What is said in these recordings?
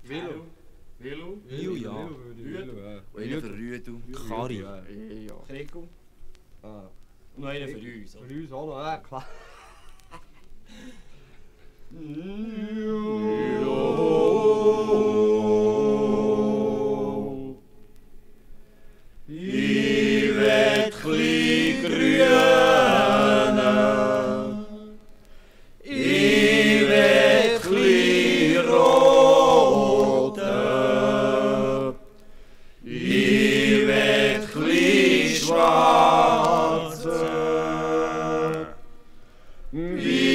Willow. Willow. Wiel, ja. Willow, ja. Een voor u toe. Gary. Ja. Ja. Krikel. Ah. En nog één voor u. Zo. Voor u Peace.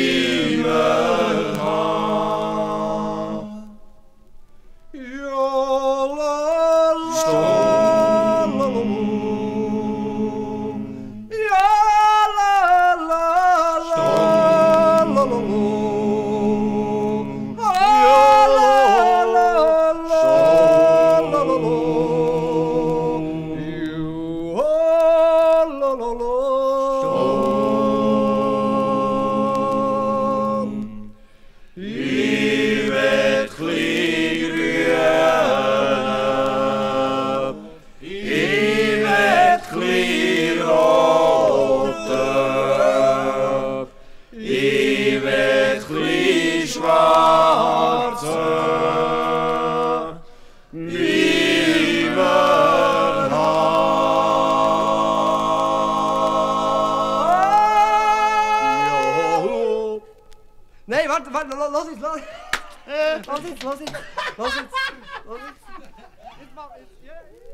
Me had. Nee, wacht, wacht, la- los iets, los Los iets, los iets, los iets, los iets. Dit mag, dit.